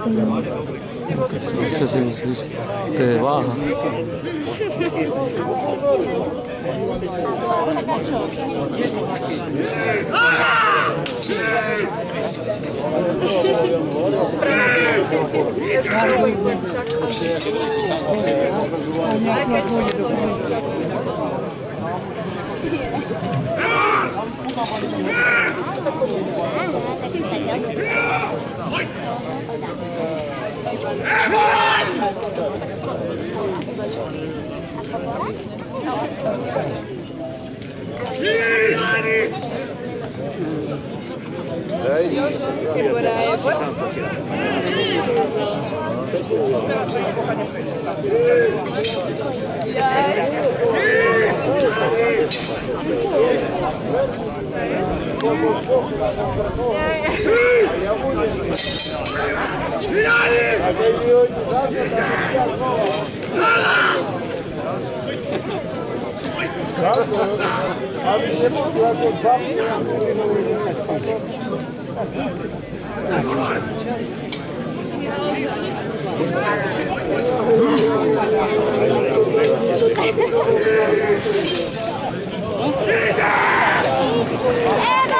Все же не слышит. Ты вага. Yeah! Yeah. Eva!